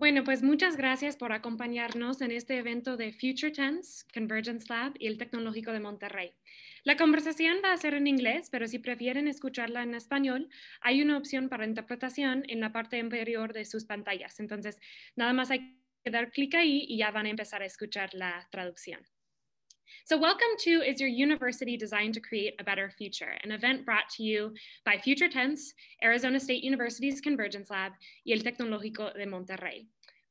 Bueno, pues muchas gracias por acompañarnos en este evento de Future Tense, Convergence Lab y el Tecnológico de Monterrey. La conversación va a ser en inglés, pero si prefieren escucharla en español, hay una opción para interpretación en la parte inferior de sus pantallas. Entonces, nada más hay que dar clic ahí y ya van a empezar a escuchar la traducción. So welcome to Is Your University Designed to Create a Better Future, an event brought to you by Future Tense, Arizona State University's Convergence Lab, y el Tecnológico de Monterrey.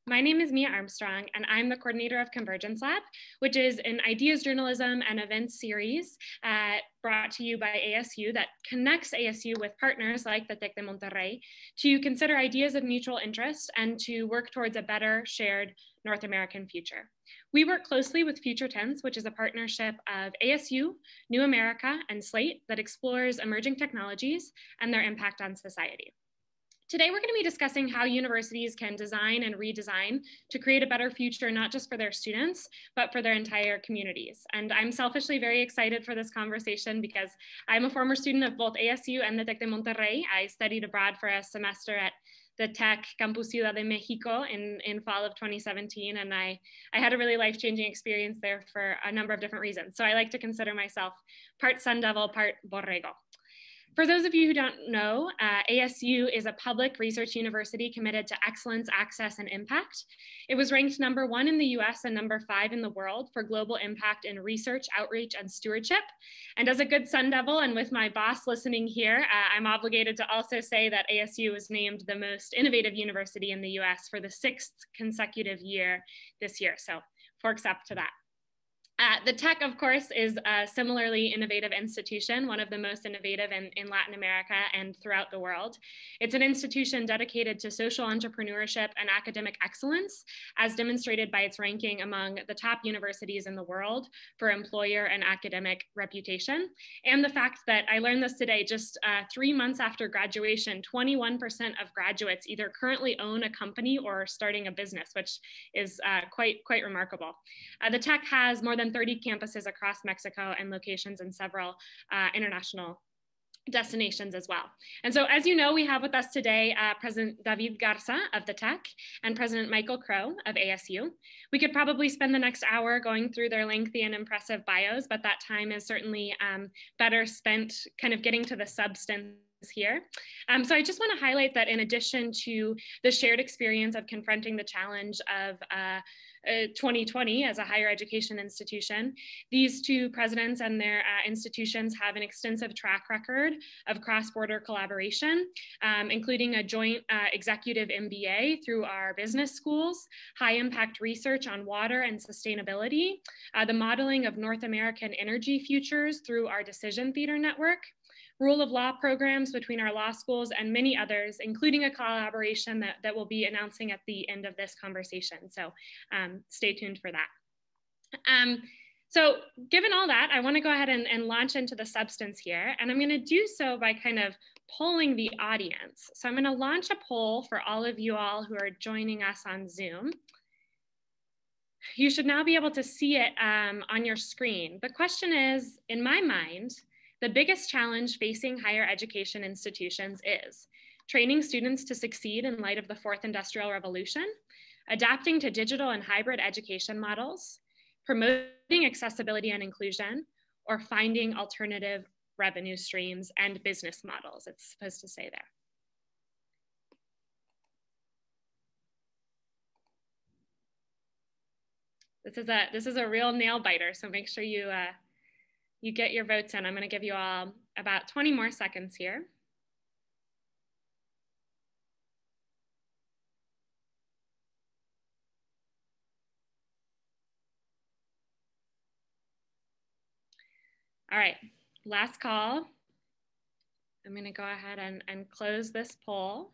My name is Mia Armstrong, and I'm the coordinator of Convergence Lab, which is an ideas journalism and events series uh, brought to you by ASU that connects ASU with partners like the Tec de Monterrey to consider ideas of mutual interest and to work towards a better shared North American future. We work closely with Future Tense, which is a partnership of ASU, New America, and Slate that explores emerging technologies and their impact on society. Today, we're going to be discussing how universities can design and redesign to create a better future, not just for their students, but for their entire communities. And I'm selfishly very excited for this conversation because I'm a former student of both ASU and the Tec de Monterrey. I studied abroad for a semester at the Tech Campus Ciudad de Mexico in, in fall of 2017. And I, I had a really life-changing experience there for a number of different reasons. So I like to consider myself part Sun Devil, part Borrego. For those of you who don't know, uh, ASU is a public research university committed to excellence, access, and impact. It was ranked number one in the US and number five in the world for global impact in research, outreach, and stewardship. And as a good Sun Devil, and with my boss listening here, uh, I'm obligated to also say that ASU was named the most innovative university in the US for the sixth consecutive year this year. So forks up to that. Uh, the Tech, of course, is a similarly innovative institution, one of the most innovative in, in, Latin America and throughout the world. It's an institution dedicated to social entrepreneurship and academic excellence, as demonstrated by its ranking among the top universities in the world for employer and academic reputation. And the fact that I learned this today, just uh, three months after graduation, 21% of graduates either currently own a company or are starting a business, which is uh, quite, quite remarkable. Uh, the Tech has more than 30 campuses across Mexico and locations in several uh, international destinations as well. And so, as you know, we have with us today uh, President David Garza of the Tech and President Michael Crow of ASU. We could probably spend the next hour going through their lengthy and impressive bios, but that time is certainly um, better spent kind of getting to the substance here. Um, so I just want to highlight that in addition to the shared experience of confronting the challenge of uh, 2020 uh, as a higher education institution. These two presidents and their uh, institutions have an extensive track record of cross-border collaboration, um, including a joint uh, executive MBA through our business schools, high impact research on water and sustainability, uh, the modeling of North American energy futures through our decision theater network, rule of law programs between our law schools and many others, including a collaboration that, that we'll be announcing at the end of this conversation. So um, stay tuned for that. Um, so given all that, I wanna go ahead and, and launch into the substance here. And I'm gonna do so by kind of polling the audience. So I'm gonna launch a poll for all of you all who are joining us on Zoom. You should now be able to see it um, on your screen. The question is, in my mind, the biggest challenge facing higher education institutions is training students to succeed in light of the fourth industrial revolution, adapting to digital and hybrid education models, promoting accessibility and inclusion, or finding alternative revenue streams and business models, it's supposed to say there. This is a, this is a real nail biter, so make sure you uh, you get your votes in. I'm going to give you all about 20 more seconds here. All right, last call. I'm going to go ahead and, and close this poll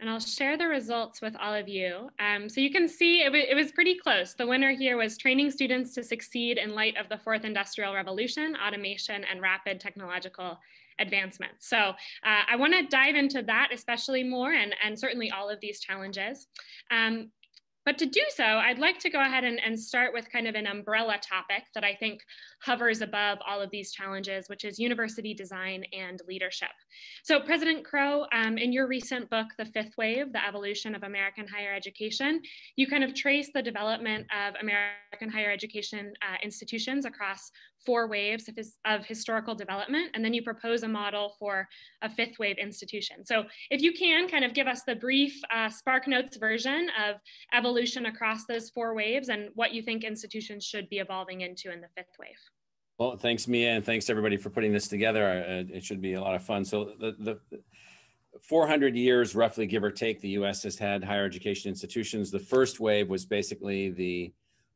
and I'll share the results with all of you. Um, so you can see it, it, was pretty close. The winner here was training students to succeed in light of the fourth industrial revolution, automation, and rapid technological advancements. So uh, I wanna dive into that especially more and, and certainly all of these challenges. Um, But to do so, I'd like to go ahead and, and, start with kind of an umbrella topic that I think hovers above all of these challenges, which is university design and leadership. So President Crow, um, in your recent book, The Fifth Wave, The Evolution of American Higher Education, you kind of trace the development of American higher education uh, institutions across four waves of, his, of historical development, and then you propose a model for a fifth wave institution. So if you can kind of give us the brief uh, SparkNotes version of evolution across those four waves and what you think institutions should be evolving into in the fifth wave. Well, thanks, Mia, and thanks everybody for putting this together. Uh, it should be a lot of fun. So the, the 400 years, roughly give or take, the U.S. has had higher education institutions. The first wave was basically the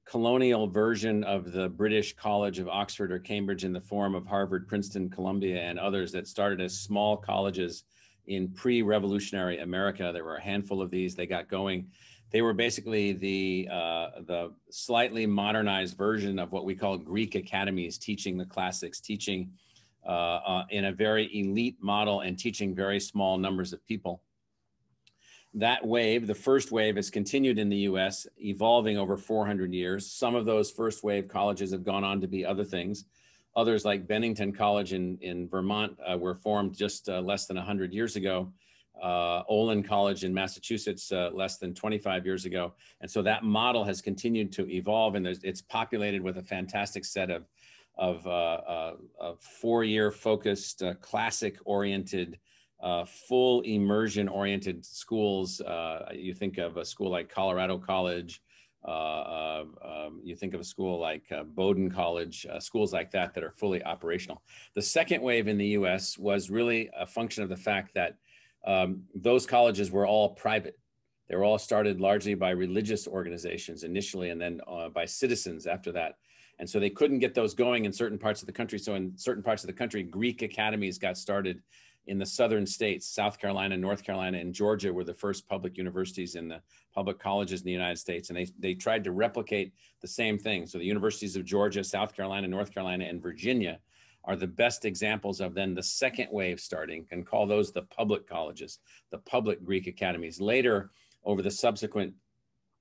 colonial version of the British College of Oxford or Cambridge in the form of Harvard, Princeton, Columbia, and others that started as small colleges in pre-revolutionary America. There were a handful of these. They got going. They were basically the uh, the slightly modernized version of what we call Greek academies, teaching the classics, teaching uh, uh, in a very elite model and teaching very small numbers of people that wave, the first wave, has continued in the US, evolving over 400 years. Some of those first wave colleges have gone on to be other things. Others, like Bennington College in, in Vermont, uh, were formed just uh, less than 100 years ago. Uh, Olin College in Massachusetts, uh, less than 25 years ago. And so that model has continued to evolve, and it's populated with a fantastic set of, of, uh, uh, four year focused, classic oriented uh, full immersion oriented schools. Uh, you think of a school like Colorado College, uh, uh um, you think of a school like uh, Bowdoin College, uh, schools like that that are fully operational. The second wave in the US was really a function of the fact that um, those colleges were all private. They were all started largely by religious organizations initially and then by citizens after that. And so they couldn't get those going in certain parts of the country. So in certain parts of the country, Greek academies got started in the southern states, South Carolina, North Carolina, and Georgia were the first public universities in the public colleges in the United States. And they, they tried to replicate the same thing. So the universities of Georgia, South Carolina, North Carolina, and Virginia are the best examples of then the second wave starting and call those the public colleges, the public Greek academies. Later, over the subsequent,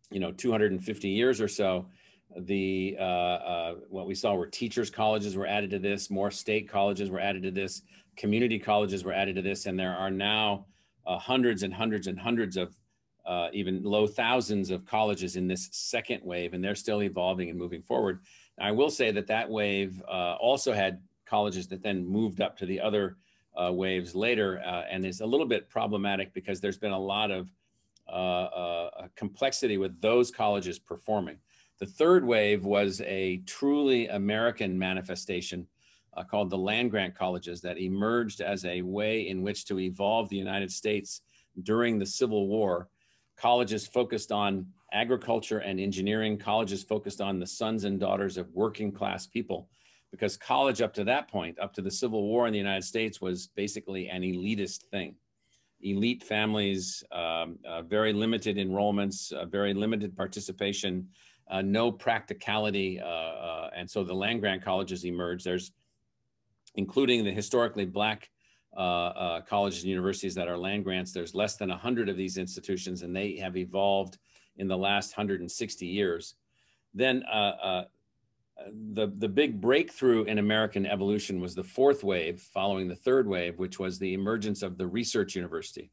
you know, 250 years or so, the uh, uh, what we saw were teachers colleges were added to this more state colleges were added to this community colleges were added to this and there are now uh, hundreds and hundreds and hundreds of uh, even low thousands of colleges in this second wave and they're still evolving and moving forward. Now, i will say that that wave uh, also had colleges that then moved up to the other uh, waves later and is a little bit problematic because there's been a lot of complexity with those colleges performing the third wave was a truly American manifestation uh, called the land grant colleges that emerged as a way in which to evolve the United States during the Civil War. Colleges focused on agriculture and engineering, colleges focused on the sons and daughters of working class people. Because college, up to that point, up to the Civil War in the United States, was basically an elitist thing. Elite families, um, uh, very limited enrollments, uh, very limited participation, uh, no practicality. Uh, uh, and so the land grant colleges emerged. There's, including the historically black uh, colleges and universities that are land grants, there's less than 100 of these institutions, and they have evolved in the last 160 years. Then the, the big breakthrough in American evolution was the fourth wave following the third wave, which was the emergence of the research university,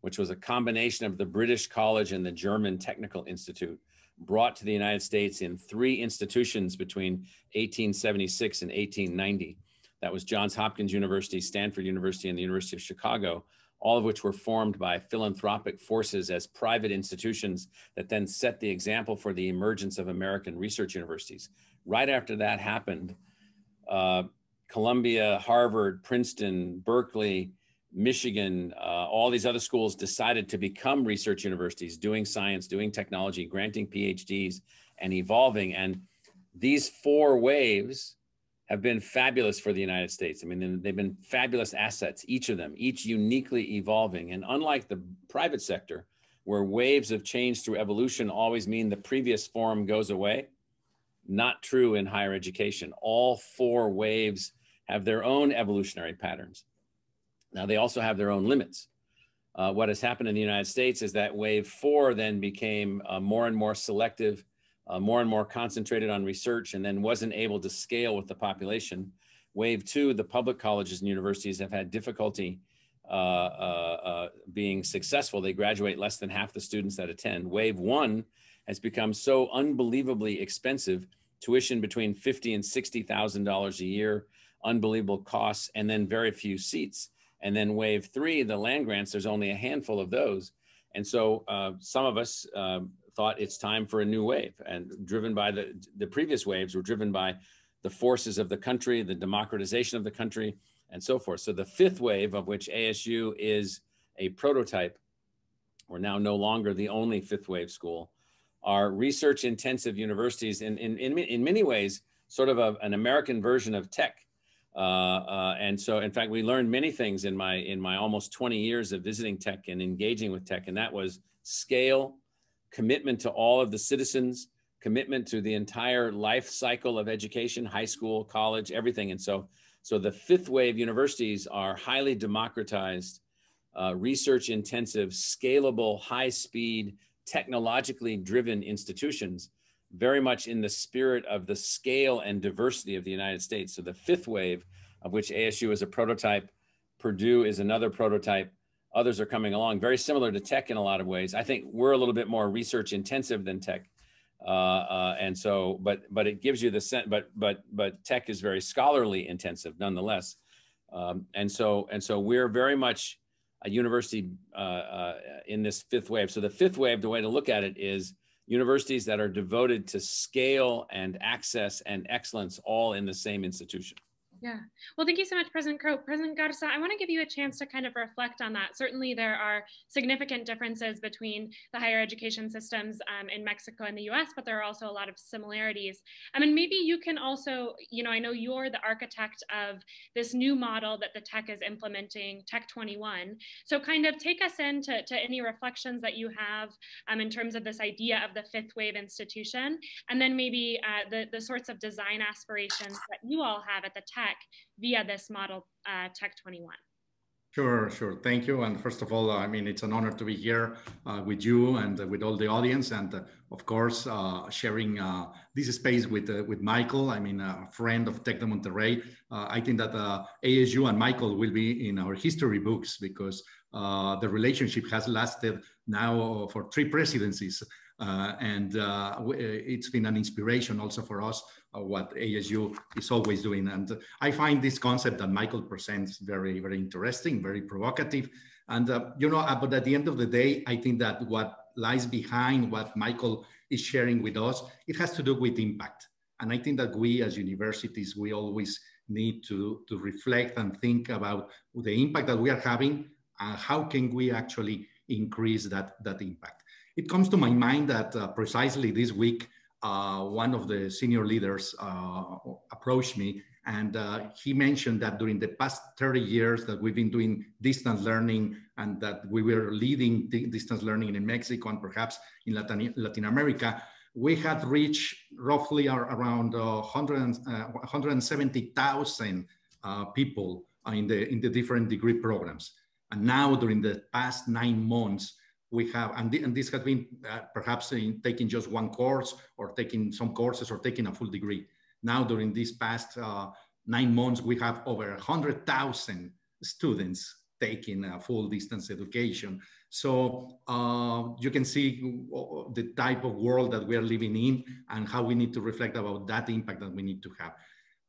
which was a combination of the British College and the German Technical Institute, brought to the United States in three institutions between 1876 and 1890. That was Johns Hopkins University, Stanford University, and the University of Chicago, all of which were formed by philanthropic forces as private institutions that then set the example for the emergence of American research universities. Right after that happened, uh, Columbia, Harvard, Princeton, Berkeley, Michigan, uh, all these other schools decided to become research universities, doing science, doing technology, granting PhDs, and evolving. And these four waves have been fabulous for the United States. I mean, they've been fabulous assets, each of them, each uniquely evolving. And unlike the private sector, where waves of change through evolution always mean the previous form goes away, not true in higher education. All four waves have their own evolutionary patterns. Now, they also have their own limits. Uh, what has happened in the United States is that wave four then became uh, more and more selective, uh, more and more concentrated on research, and then wasn't able to scale with the population. Wave two, the public colleges and universities have had difficulty uh, uh, uh, being successful. They graduate less than half the students that attend. Wave one has become so unbelievably expensive, tuition between fifty and sixty thousand dollars a year, unbelievable costs, and then very few seats. And then wave three, the land grants, there's only a handful of those. And so uh, some of us uh, thought it's time for a new wave and driven by the, the previous waves were driven by the forces of the country, the democratization of the country, and so forth. So the fifth wave, of which ASU is a prototype, we're now no longer the only fifth wave school, are research intensive universities in, in, in, in many ways, sort of a, an American version of tech. Uh, uh, and so, in fact, we learned many things in my in my almost 20 years of visiting tech and engaging with tech, and that was scale, commitment to all of the citizens, commitment to the entire life cycle of education, high school, college, everything. And so, so the fifth wave universities are highly democratized, uh, research intensive, scalable, high speed, technologically driven institutions, very much in the spirit of the scale and diversity of the United States. So the fifth wave, of which ASU is a prototype, Purdue is another prototype, others are coming along, very similar to tech in a lot of ways. I think we're a little bit more research intensive than tech. Uh, uh, and so, but but it gives you the sense. But but but tech is very scholarly intensive, nonetheless. Um, and so and so we're very much a university uh, uh, in this fifth wave. So the fifth wave, the way to look at it is universities that are devoted to scale and access and excellence, all in the same institution. Yeah. Well, thank you so much, President Crow. President Garza, I want to give you a chance to kind of reflect on that. Certainly, there are significant differences between the higher education systems um, in Mexico and the US, but there are also a lot of similarities. I mean, maybe you can also, you know, I know you're the architect of this new model that the tech is implementing, Tec21. So, kind of take us into to any reflections that you have um, in terms of this idea of the fifth wave institution, and then maybe uh, the, the sorts of design aspirations that you all have at the tech tech via this model, uh, Tech 21. Sure, sure. Thank you. And first of all, I mean, it's an honor to be here uh, with you and uh, with all the audience, and uh, of course, uh, sharing uh, this space with uh, with Michael. I mean, a friend of Tec de Monterrey. I think that ASU and Michael will be in our history books because the relationship has lasted now for three presidencies. Uh, and uh, it's been an inspiration also for us uh, what ASU is always doing. And I find this concept that Michael presents very, very interesting, very provocative. And, you know, but at the end of the day, I think that what lies behind what Michael is sharing with us, it has to do with impact. And I think that we as universities, we always need to, to reflect and think about the impact that we are having and how can we actually increase that, that impact. It comes to my mind that uh, precisely this week, uh, one of the senior leaders uh, approached me and uh, he mentioned that during the past 30 years that we've been doing distance learning and that we were leading distance learning in Mexico and perhaps in Latin, Latin America, we had reached roughly around 100, uh, 170,000 uh, people in the, in the different degree programs. And now during the past nine months, we have, and, th and this has been uh, perhaps in taking just one course or taking some courses or taking a full degree. Now, during these past uh, nine months, we have over 100,000 students taking a full distance education. So uh, you can see the type of world that we are living in and how we need to reflect about that impact that we need to have.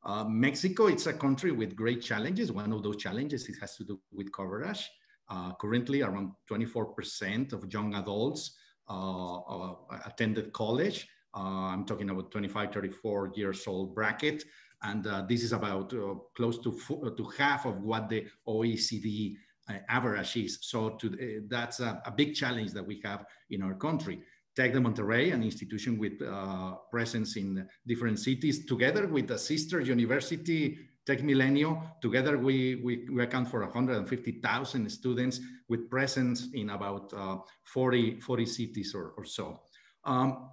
Uh, Mexico, it's a country with great challenges. One of those challenges it has to do with coverage. Uh, currently, around 24% of young adults uh, uh, attended college. Uh, I'm talking about 25, 34 years old bracket. And this is about close to, to half of what the OECD average is. So to, that's a, a, big challenge that we have in our country. Tec de Monterrey, an institution with presence in different cities, together with a sister university Tecmilenio, together we, we, we account for 150,000 students with presence in about uh, 40, 40 cities or, or so. Um,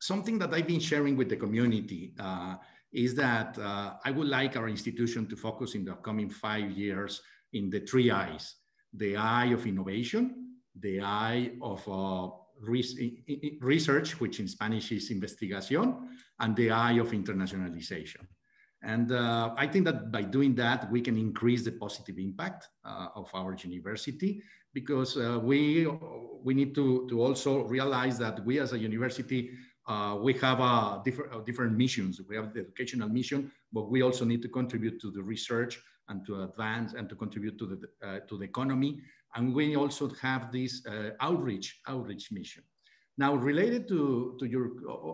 something that I've been sharing with the community uh, is that uh, I would like our institution to focus in the upcoming five years in the three eyes, the eye of innovation, the eye of uh, research, which in Spanish is investigación, and the eye of internationalization. And uh, I think that by doing that, we can increase the positive impact uh, of our university because uh, we, we need to, to also realize that we as a university, uh, we have a different, uh, different missions. We have the educational mission, but we also need to contribute to the research and to advance and to contribute to the, uh, to the economy. And we also have this outreach, outreach mission. Now, related to, to your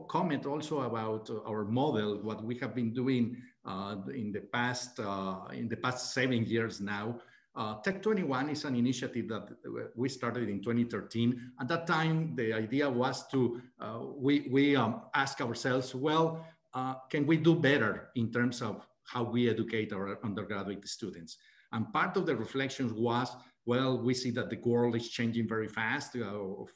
comment also about our model, what we have been doing uh, in the past uh, in the past seven years now. Uh, Tec21 is an initiative that we started in 2013. At that time, the idea was to we we um, ask ourselves, well, can we do better in terms of how we educate our undergraduate students? And part of the reflections was well, we see that the world is changing very fast. Uh,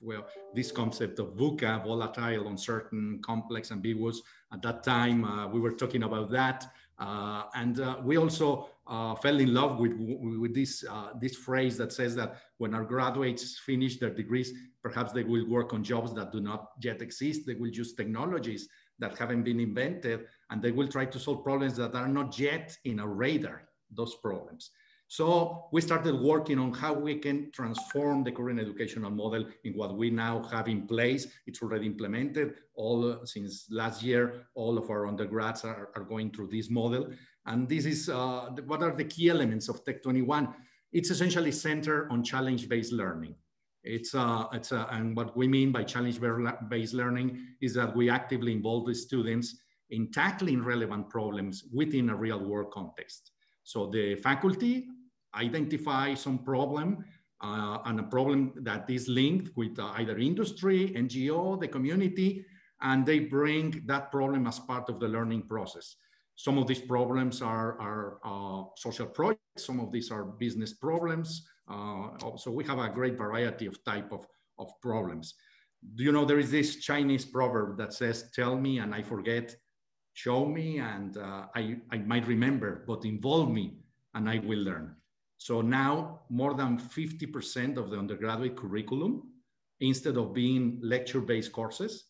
well, this concept of VUCA, volatile, uncertain, complex, ambiguous, at that time uh, we were talking about that. Uh, and uh, we also uh, fell in love with, with this, uh, this phrase that says that when our graduates finish their degrees, perhaps they will work on jobs that do not yet exist. They will use technologies that haven't been invented, and they will try to solve problems that are not yet in our radar, those problems. So we started working on how we can transform the current educational model in what we now have in place. It's already implemented. All since last year, all of our undergrads are, are going through this model. And this is uh, what are the key elements of Tec21? It's essentially centered on challenge-based learning. It's, uh, it's uh, and what we mean by challenge-based learning is that we actively involve the students in tackling relevant problems within a real-world context. So the faculty identify some problem uh, and a problem that is linked with uh, either industry, NGO, the community, and they bring that problem as part of the learning process. Some of these problems are, are uh, social projects, some of these are business problems. Uh, so we have a great variety of type of, of problems. Do you know there is this Chinese proverb that says, tell me and I forget, show me and uh, I, I might remember, but involve me and I will learn. So now more than 50% of the undergraduate curriculum, instead of being lecture-based courses,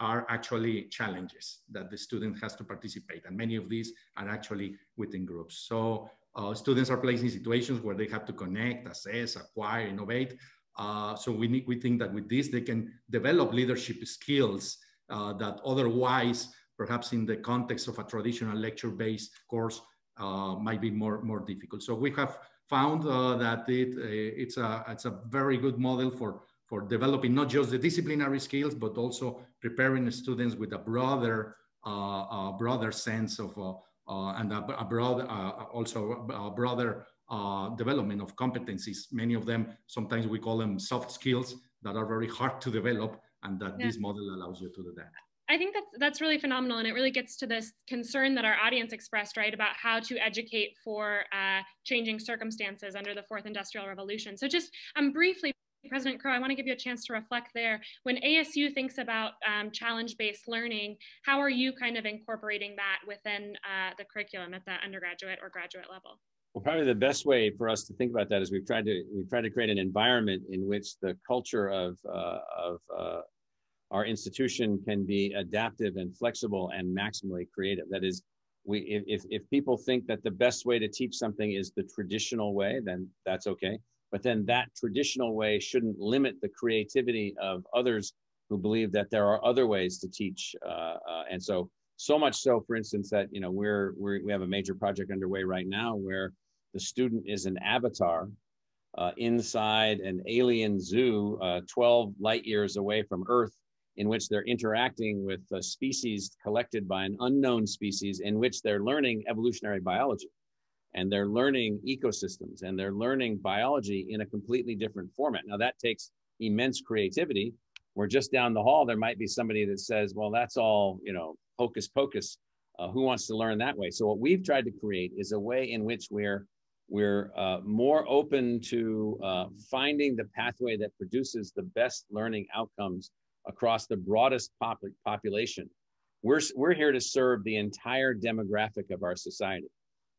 are actually challenges that the student has to participate. And many of these are actually within groups. So uh, students are placed in situations where they have to connect, assess, acquire, innovate. Uh, so we, need, we think that with this, they can develop leadership skills uh, that otherwise, perhaps in the context of a traditional lecture-based course, uh, might be more, more difficult. So we have found uh, that it, uh, it's, a, it's a very good model for, for developing not just the disciplinary skills, but also preparing students with a broader, uh, broader sense of, and a, a broad, also a broader development of competencies. Many of them, sometimes we call them soft skills that are very hard to develop and that yeah. this model allows you to do that. I think that's that's really phenomenal, and it really gets to this concern that our audience expressed, right, about how to educate for uh, changing circumstances under the fourth industrial revolution. So, just um, briefly, President Crow, I want to give you a chance to reflect there. When ASU thinks about um, challenge-based learning, how are you kind of incorporating that within uh, the curriculum at the undergraduate or graduate level? Well, probably the best way for us to think about that is we've tried to we've tried to create an environment in which the culture of uh, of uh, our institution can be adaptive and flexible and maximally creative. That is, we if, if people think that the best way to teach something is the traditional way, then that's okay. But then that traditional way shouldn't limit the creativity of others who believe that there are other ways to teach. Uh, uh, and so, so much so, for instance, that you know we're, we're we have a major project underway right now where the student is an avatar uh, inside an alien zoo, uh, 12 light years away from Earth, in which they're interacting with a species collected by an unknown species in which they're learning evolutionary biology and they're learning ecosystems and they're learning biology in a completely different format. Now that takes immense creativity. Where just down the hall, there might be somebody that says, well, that's all, you know, hocus pocus. Uh, who wants to learn that way? So what we've tried to create is a way in which we're we're uh, more open to uh, finding the pathway that produces the best learning outcomes across the broadest pop- population. We're, we're here to serve the entire demographic of our society,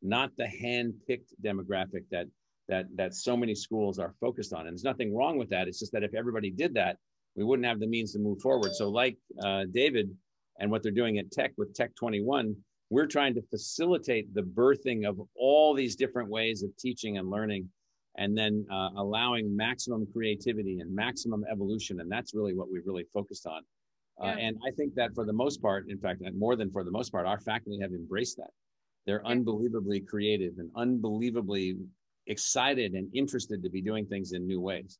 not the hand picked demographic that that that so many schools are focused on. And there's nothing wrong with that. It's just that if everybody did that, we wouldn't have the means to move forward. So, like uh, David and what they're doing at Tech with Tec21, we're trying to facilitate the birthing of all these different ways of teaching and learning, and then uh, allowing maximum creativity and maximum evolution. And that's really what we've really focused on. Uh, yeah. and I think that for the most part, in fact, more than for the most part, our faculty have embraced that. They're yeah. unbelievably creative and unbelievably excited and interested to be doing things in new ways.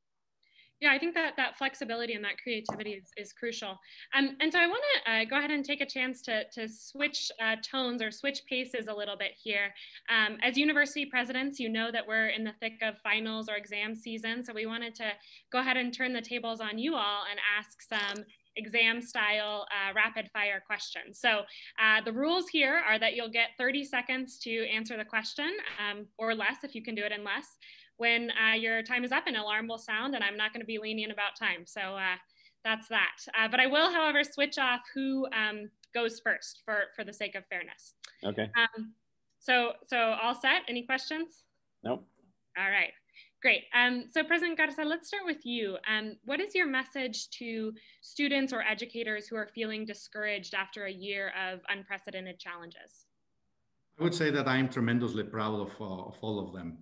Yeah, I think that that flexibility and that creativity is, is crucial. Um, and so I want to uh, go ahead and take a chance to, to switch uh, tones or switch paces a little bit here. Um, as university presidents, you know that we're in the thick of finals or exam season. So we wanted to go ahead and turn the tables on you all and ask some exam style uh, rapid fire questions. So uh, the rules here are that you'll get 30 seconds to answer the question um, or less if you can do it in less. When uh, your time is up, an alarm will sound and I'm not gonna be lenient about time. So uh, that's that. Uh, but I will, however, switch off who um, goes first for, for the sake of fairness. Okay. Um, so, so all set, any questions? Nope. All right. Great. Um, so President Garza, let's start with you. Um, what is your message to students or educators who are feeling discouraged after a year of unprecedented challenges? I would say that I'm tremendously proud of, uh, of all of them.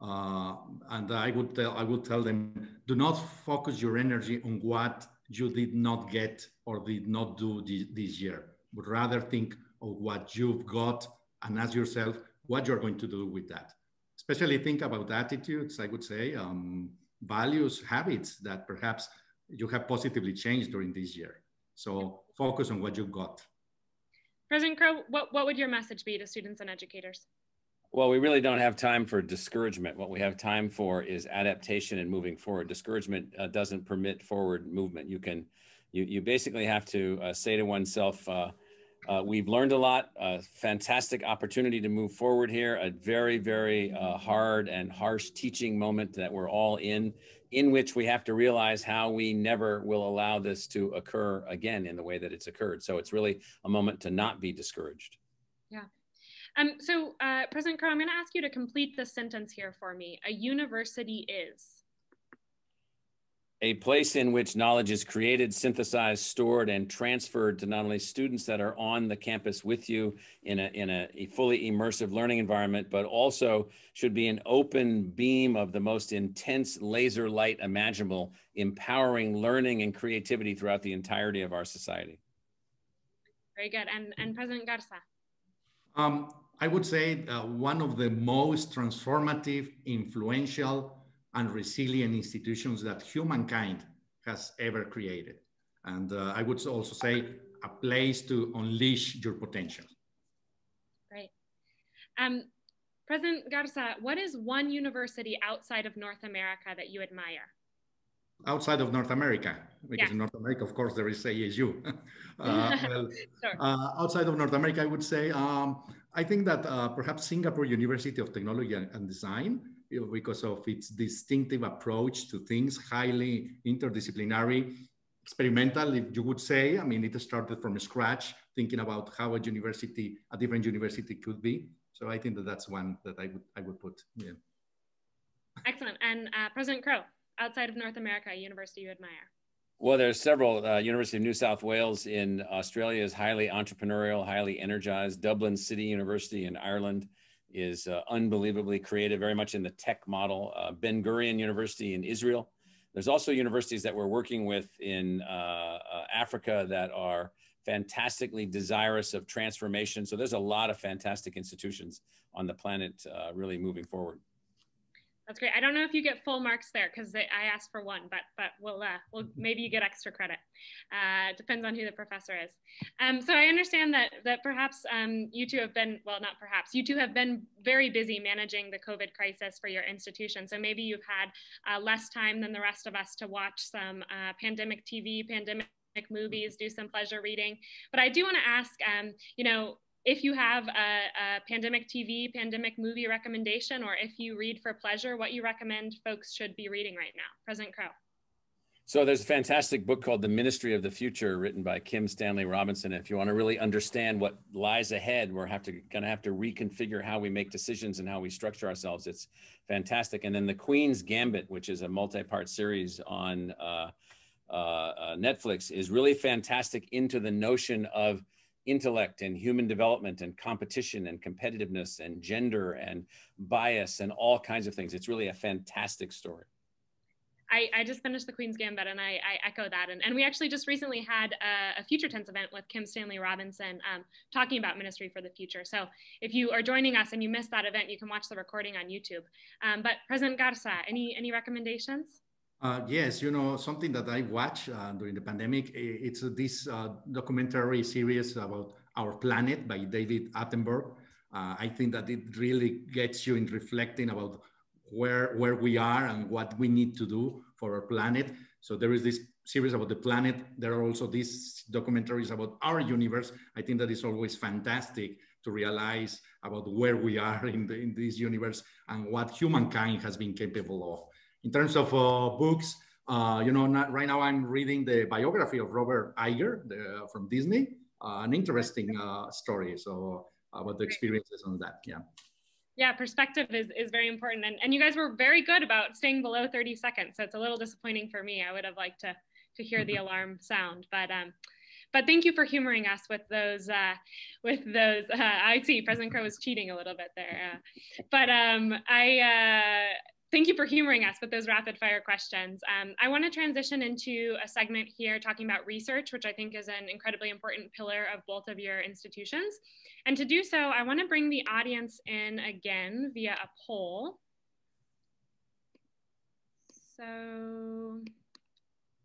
Uh, and I would tell I would tell them do not focus your energy on what you did not get or did not do this, this year, but rather think of what you've got and ask yourself what you're going to do with that especially think about attitudes, I would say, um, values, habits that perhaps you have positively changed during this year. So focus on what you've got. President Crow, what, what would your message be to students and educators? Well, we really don't have time for discouragement. What we have time for is adaptation and moving forward. Discouragement uh, doesn't permit forward movement. You can, you, you basically have to uh, say to oneself, uh, uh, we've learned a lot, a fantastic opportunity to move forward here, a very, very uh, hard and harsh teaching moment that we're all in, in which we have to realize how we never will allow this to occur again in the way that it's occurred. So it's really a moment to not be discouraged. Yeah. Um, so, uh, President Crow, I'm going to ask you to complete the sentence here for me. A university is a place in which knowledge is created, synthesized, stored, and transferred to not only students that are on the campus with you in a, in a, a, fully immersive learning environment, but also should be an open beam of the most intense laser light imaginable, empowering learning and creativity throughout the entirety of our society. Very good. And, and President Garza? Um, I would say uh, one of the most transformative, influential, and resilient institutions that humankind has ever created. And uh, I would also say a place to unleash your potential. Great. Um, President Garza, what is one university outside of North America that you admire? Outside of North America, because yes. in North America, of course, there is ASU. uh, well, sure. uh, outside of North America, I would say um, I think that uh, perhaps Singapore University of Technology and Design because of its distinctive approach to things, highly interdisciplinary, experimental, if you would say. I mean, it started from scratch, thinking about how a university, a different university could be. So I think that that's one that I would I would put. Yeah. Excellent. And uh, President Crow, outside of North America, a university you admire? Well, there's several. Uh, University of New South Wales in Australia is highly entrepreneurial, highly energized. Dublin City University in Ireland is uh, unbelievably creative, very much in the tech model. Uh, Ben-Gurion University in Israel. There's also universities that we're working with in uh, uh, Africa that are fantastically desirous of transformation. So there's a lot of fantastic institutions on the planet uh, really moving forward. That's great. I don't know if you get full marks there because I asked for one, but but we'll, uh, we'll maybe you get extra credit. Uh, depends on who the professor is. Um, so I understand that that perhaps um, you two have been well, not perhaps you two have been very busy managing the COVID crisis for your institution. So maybe you've had uh, less time than the rest of us to watch some uh, pandemic TV, pandemic movies, do some pleasure reading. But I do want to ask, um, you know, if you have a, a, pandemic TV, pandemic movie recommendation, or if you read for pleasure, what you recommend folks should be reading right now. President Crow. So there's a fantastic book called The Ministry of the Future, written by Kim Stanley Robinson. If you want to really understand what lies ahead, we're have to to have to reconfigure how we make decisions and how we structure ourselves. It's fantastic. And then The Queen's Gambit, which is a multi-part series on uh, uh, uh, Netflix, is really fantastic into the notion of intellect and human development and competition and competitiveness and gender and bias and all kinds of things. It's really a fantastic story. I, I, just finished the Queen's Gambit and I, I echo that. And, and, we actually just recently had a, a Future Tense event with Kim Stanley Robinson um, talking about Ministry for the Future. So if you are joining us and you missed that event, you can watch the recording on YouTube. Um, but President Garza, any, any recommendations? Uh, yes, you know, something that I watched uh, during the pandemic, it's uh, this uh, documentary series about our planet by David Attenborough. Uh, I think that it really gets you in reflecting about where where we are and what we need to do for our planet. So there is this series about the planet. There are also these documentaries about our universe. I think that is always fantastic to realize about where we are in, the, in this universe and what humankind has been capable of. In terms of uh, books, uh, you know, not, right now I'm reading the biography of Robert Iger the, from Disney. Uh, an interesting uh, story. So about the experiences on that. Yeah yeah perspective is, is very important and, and you guys were very good about staying below 30 seconds so it's a little disappointing for me i would have liked to to hear the alarm sound but um but thank you for humoring us with those uh, with those uh, i see president crow was cheating a little bit there uh, but um i uh thank you for humoring us with those rapid fire questions. Um, I want to transition into a segment here talking about research, which I think is an incredibly important pillar of both of your institutions. And to do so, I want to bring the audience in again via a poll. So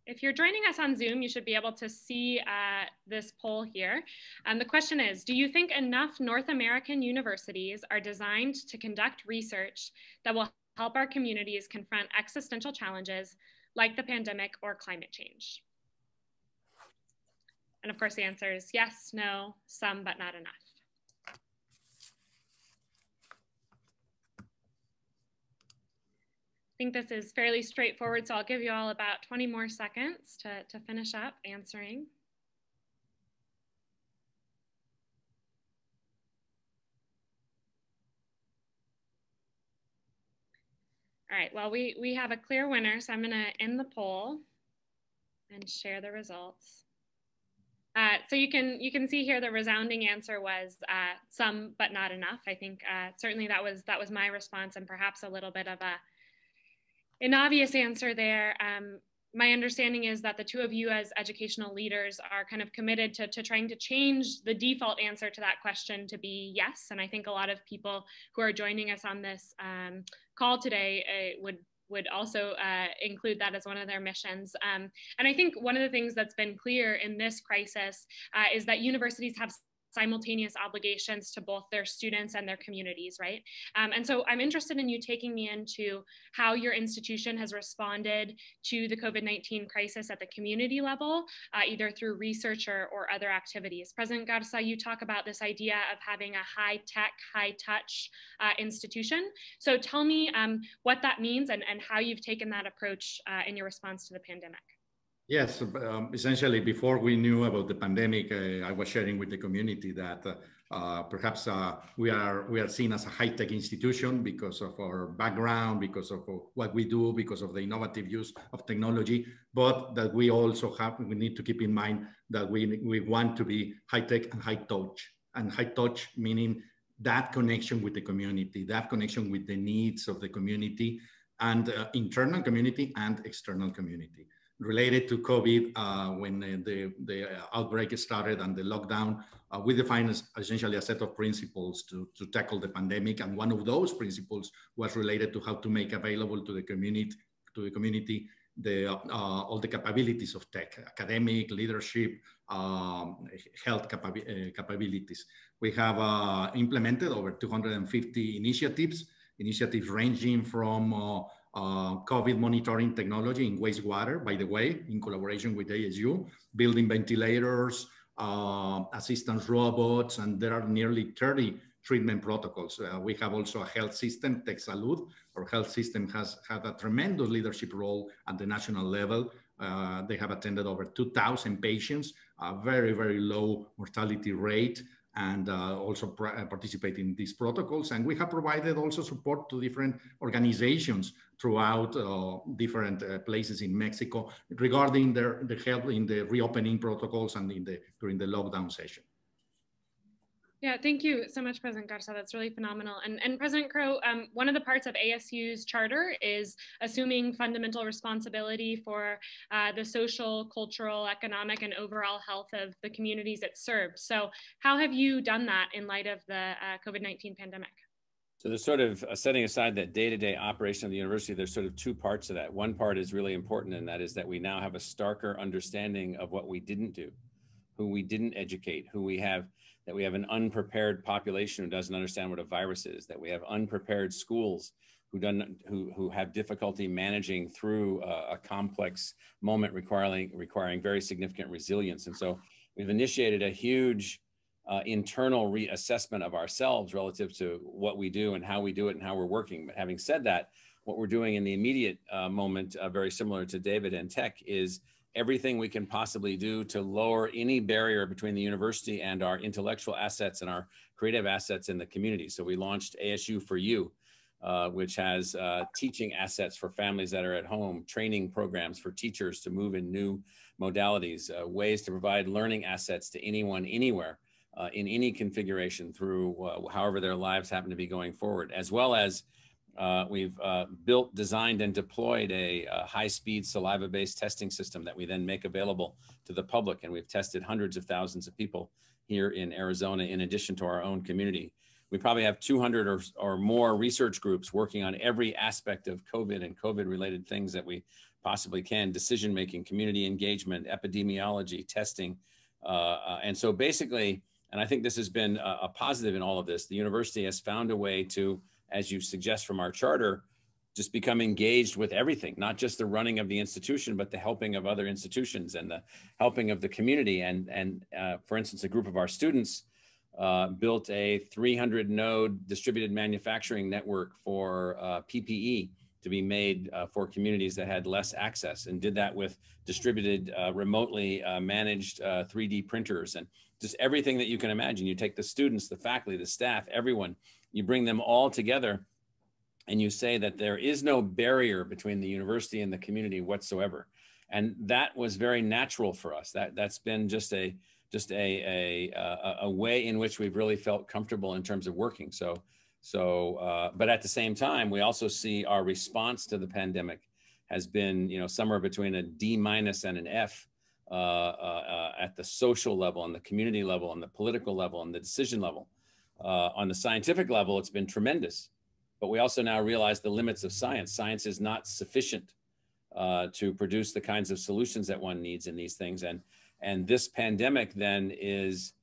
if you're joining us on Zoom, you should be able to see uh, this poll here. And the question is, do you think enough North American universities are designed to conduct research that will help our communities confront existential challenges like the pandemic or climate change? And of course, the answer is yes, no, some, but not enough. I think this is fairly straightforward, so I'll give you all about 20 more seconds to, to finish up answering. All right, well, we, we have a clear winner, so I'm gonna end the poll and share the results. Uh, so you can you can see here the resounding answer was uh, some but not enough. I think uh, certainly that was that was my response and perhaps a little bit of a an obvious answer there. Um, my understanding is that the two of you as educational leaders are kind of committed to, to trying to change the default answer to that question to be yes. And I think a lot of people who are joining us on this um, call today uh, would would also uh, include that as one of their missions. Um, and I think one of the things that's been clear in this crisis uh, is that universities have simultaneous obligations to both their students and their communities, right? Um, and so I'm interested in you taking me into how your institution has responded to the COVID 19 crisis at the community level, uh, either through research or, or other activities. President Garza, you talk about this idea of having a high tech, high touch uh, institution. So tell me um, what that means and, and how you've taken that approach uh, in your response to the pandemic. Yes, um, essentially, before we knew about the pandemic, uh, I was sharing with the community that uh, perhaps uh, we are we are seen as a high-tech institution because of our background, because of what we do, because of the innovative use of technology, but that we also have we need to keep in mind that we we want to be high-tech and high-touch, and high-touch meaning that connection with the community, that connection with the needs of the community, and uh, internal community and external community related to COVID, uh, when the, the outbreak started and the lockdown, uh, we defined essentially a set of principles to, to tackle the pandemic. And one of those principles was related to how to make available to the community, to the community the, uh, all the capabilities of tech, academic, leadership, um, health uh, capabilities. We have uh, implemented over 250 initiatives, initiatives ranging from uh, COVID monitoring technology in wastewater, by the way, in collaboration with ASU, building ventilators, uh, assistance robots, and there are nearly 30 treatment protocols. Uh, we have also a health system, TecSalud. Our health system has had a tremendous leadership role at the national level. Uh, they have attended over 2,000 patients, a very, very low mortality rate, and uh, also uh, participate in these protocols. And we have provided also support to different organizations throughout uh, different uh, places in Mexico regarding their, the help in the reopening protocols and in the, during the lockdown session. Yeah, thank you so much, President Garza. That's really phenomenal. And, and President Crow, um, one of the parts of ASU's charter is assuming fundamental responsibility for uh, the social, cultural, economic, and overall health of the communities it serves. So, how have you done that in light of the uh, COVID 19 pandemic? So there's sort of uh, setting aside that day-to-day operation of the university, there's sort of two parts of that. One part is really important, and that is that we now have a starker understanding of what we didn't do, who we didn't educate, who we have that we have an unprepared population who doesn't understand what a virus is, that we have unprepared schools who, done, who, who have difficulty managing through a, a complex moment requiring, requiring very significant resilience. And so we've initiated a huge uh, internal reassessment of ourselves relative to what we do and how we do it and how we're working. But having said that, what we're doing in the immediate uh, moment, uh, very similar to David and Tec, is everything we can possibly do to lower any barrier between the university and our intellectual assets and our creative assets in the community. So we launched ASU for You, uh, which has uh, teaching assets for families that are at home, training programs for teachers to move in new modalities, uh, ways to provide learning assets to anyone, anywhere. Uh, in any configuration through uh, however their lives happen to be going forward, as well as uh, we've uh, built, designed, and deployed a, a high-speed saliva-based testing system that we then make available to the public. And we've tested hundreds of thousands of people here in Arizona, in addition to our own community. We probably have 200 or, or more research groups working on every aspect of COVID and COVID-related things that we possibly can, decision-making, community engagement, epidemiology, testing. Uh, uh and so basically, and I think this has been a, a positive in all of this, the university has found a way to as you suggest from our charter, just become engaged with everything, not just the running of the institution, but the helping of other institutions and the helping of the community. And, and uh, for instance, a group of our students uh, built a 300 node distributed manufacturing network for uh, PPE to be made uh, for communities that had less access and did that with distributed uh, remotely uh, managed 3D printers and just everything that you can imagine. You take the students, the faculty, the staff, everyone, you bring them all together and you say that there is no barrier between the university and the community whatsoever. And that was very natural for us. That, that's been just a, just a, a, a way in which we've really felt comfortable in terms of working. So, so uh, but at the same time, we also see our response to the pandemic has been, you know, somewhere between a D minus and an F uh, uh, uh at the social level, on the community level, on the political level, on the decision level. Uh, on the scientific level, it's been tremendous. But we also now realize the limits of science. Science is not sufficient uh, to produce the kinds of solutions that one needs in these things. And, and this pandemic then is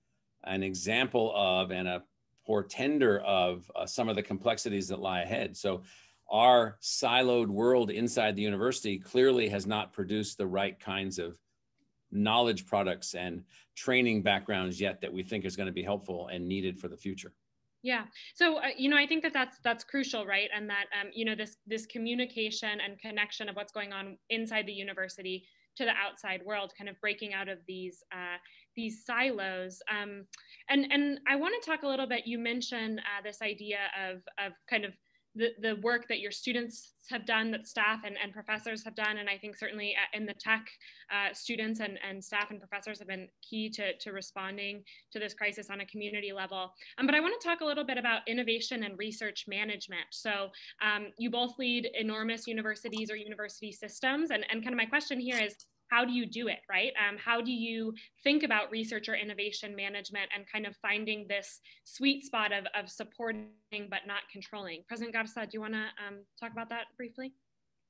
an example of and a portender of uh, some of the complexities that lie ahead. So our siloed world inside the university clearly has not produced the right kinds of knowledge products and training backgrounds yet that we think is going to be helpful and needed for the future. Yeah. So uh, you know i think that that's that's crucial right? And that um, you know this this communication and connection of what's going on inside the university to the outside world kind of breaking out of these uh, these silos. Um, and and i want to talk a little bit you mentioned uh, this idea of of kind of the, the work that your students have done, that staff and, and professors have done. And I think certainly in the Tec, uh, students and, and staff and professors have been key to, to responding to this crisis on a community level. Um, but I want to talk a little bit about innovation and research management. So um, you both lead enormous universities or university systems. And, and kind of my question here is, how do you do it, right? Um, how do you think about research or innovation management and kind of finding this sweet spot of, of supporting but not controlling? President Garza, do you want to um, talk about that briefly?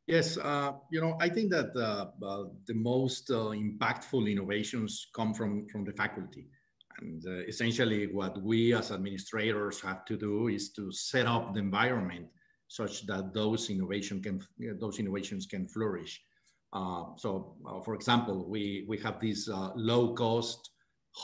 Yes, uh, you know, I think that uh, uh, the most uh, impactful innovations come from, from the faculty. And uh, essentially what we as administrators have to do is to set up the environment such that those innovation can, those innovations can flourish. Uh, so, uh, for example, we, we have this uh, low cost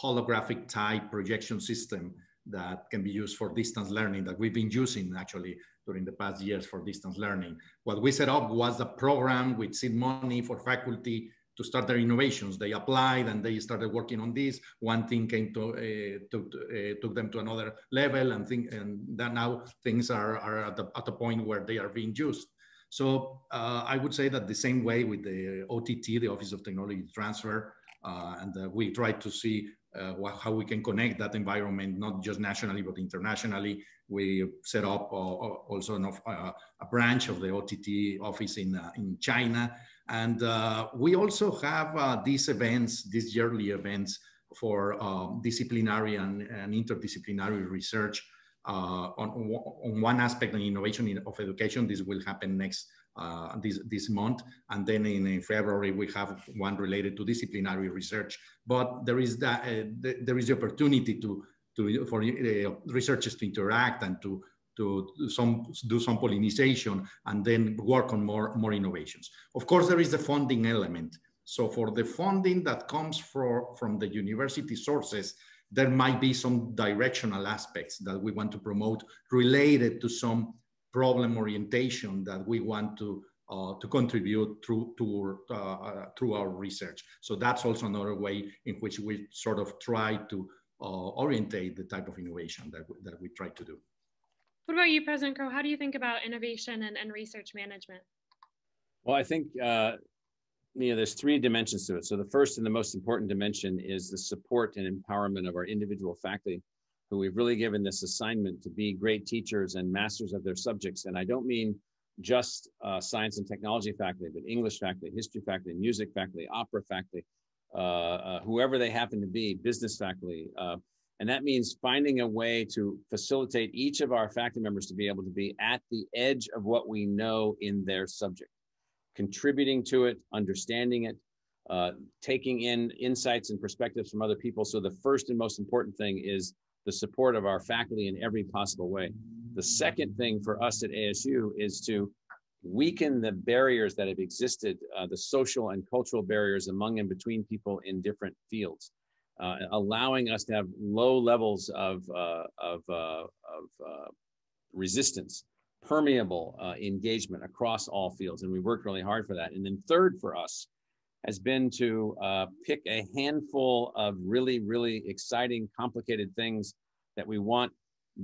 holographic type projection system that can be used for distance learning that we've been using actually during the past years for distance learning. What we set up was a program with seed money for faculty to start their innovations. They applied and they started working on this. One thing came to uh, took, uh, took them to another level, and think and that now things are, are at, the, at the point where they are being used. So uh, I would say that the same way with the OTT, the Office of Technology Transfer, uh, and uh, we try to see uh, how we can connect that environment, not just nationally, but internationally. We set up also an, a branch of the OTT office in, in China. And we also have these events, these yearly events for um, disciplinary and, and, interdisciplinary research uh, on, on one aspect of innovation in, of education. This will happen next uh, this, this month. And then in, in, February, we have one related to disciplinary research. But there is, that, uh, th there is the opportunity to, to, for uh, researchers to interact and to, to some, do some pollination and then work on more, more innovations. Of course, there is the funding element. So for the funding that comes for, from the university sources, there might be some directional aspects that we want to promote related to some problem orientation that we want to uh, to contribute through to, uh, uh, through our research. So that's also another way in which we sort of try to uh, orientate the type of innovation that, that we try to do. What about you, President Crow? How do you think about innovation and, and research management? Well, I think uh, you know, there's three dimensions to it. So the first and the most important dimension is the support and empowerment of our individual faculty, who we've really given this assignment to be great teachers and masters of their subjects. And I don't mean just uh, science and technology faculty, but English faculty, history faculty, music faculty, opera faculty, uh, uh, whoever they happen to be, business faculty. Uh, and that means finding a way to facilitate each of our faculty members to be able to be at the edge of what we know in their subject contributing to it, understanding it, uh, taking in insights and perspectives from other people. So the first and most important thing is the support of our faculty in every possible way. The second thing for us at ASU is to weaken the barriers that have existed, uh, the social and cultural barriers among and between people in different fields, uh, allowing us to have low levels of, uh, of, uh, of uh, resistance permeable uh, engagement across all fields. And we worked really hard for that. And then third for us has been to uh, pick a handful of really, really exciting, complicated things that we want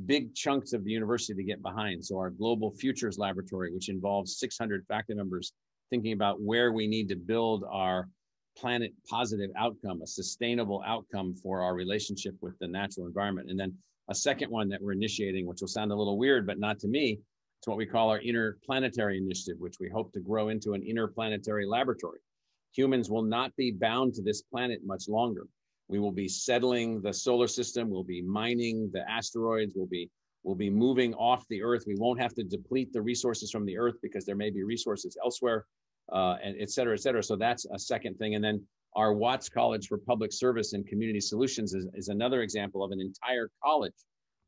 big chunks of the university to get behind. So our Global Futures Laboratory, which involves 600 faculty members thinking about where we need to build our planet positive outcome, a sustainable outcome for our relationship with the natural environment. And then a second one that we're initiating, which will sound a little weird, but not to me, it's what we call our interplanetary initiative, which we hope to grow into an interplanetary laboratory. Humans will not be bound to this planet much longer. We will be settling the solar system. We'll be mining the asteroids. We'll be we'll be moving off the Earth. We won't have to deplete the resources from the Earth because there may be resources elsewhere, uh, and et cetera, et cetera. So that's a second thing. And then our Watts College for Public Service and Community Solutions is, is another example of an entire college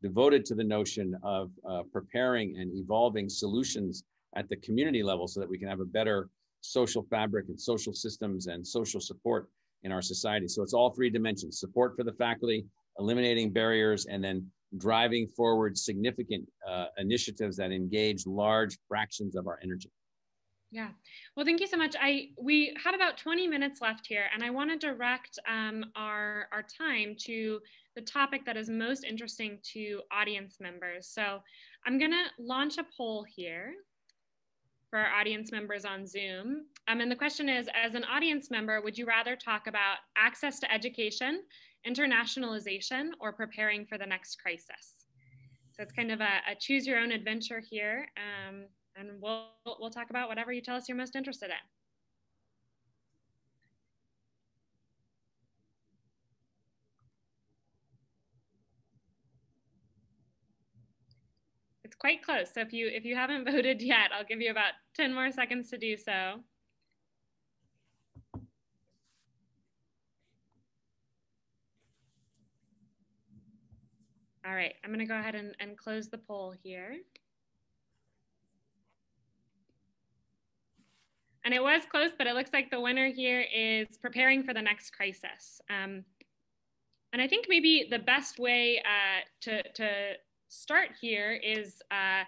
devoted to the notion of uh, preparing and evolving solutions at the community level so that we can have a better social fabric and social systems and social support in our society. So it's all three dimensions, support for the faculty, eliminating barriers, and then driving forward significant uh, initiatives that engage large fractions of our energy. Yeah. Well, thank you so much. I we have about 20 minutes left here, and I want to direct um, our our time to the topic that is most interesting to audience members. So I'm going to launch a poll here for our audience members on Zoom. Um, and the question is, as an audience member, would you rather talk about access to education, internationalization, or preparing for the next crisis? So it's kind of a, a choose your own adventure here. Um, and we'll, we'll talk about whatever you tell us you're most interested in. it's quite close. So if you if you haven't voted yet, I'll give you about 10 more seconds to do so. All right, I'm gonna go ahead and, and close the poll here. And it was close, but it looks like the winner here is preparing for the next crisis. Um, and I think maybe the best way uh, to, to start here is uh,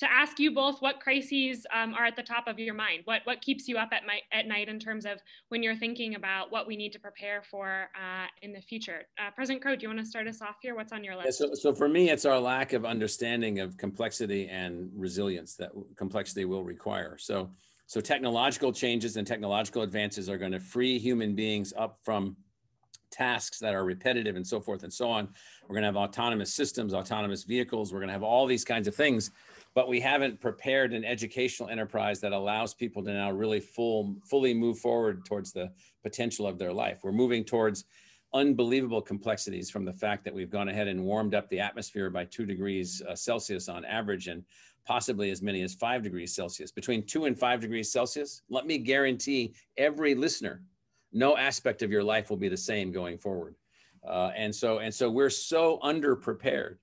to ask you both what crises um, are at the top of your mind. What what keeps you up at, my, at night in terms of when you're thinking about what we need to prepare for uh, in the future. Uh, President Crow, do you want to start us off here? What's on your list? Yeah, so, so for me, it's our lack of understanding of complexity and resilience that complexity will require. So so technological changes and technological advances are going to free human beings up from tasks that are repetitive and so forth and so on. We're going to have autonomous systems, autonomous vehicles. We're going to have all these kinds of things, but we haven't prepared an educational enterprise that allows people to now really full, fully move forward towards the potential of their life. We're moving towards unbelievable complexities from the fact that we've gone ahead and warmed up the atmosphere by two degrees uh, Celsius on average and possibly as many as five degrees Celsius. Between two and five degrees Celsius, let me guarantee every listener no aspect of your life will be the same going forward. Uh, and so and so we're so underprepared.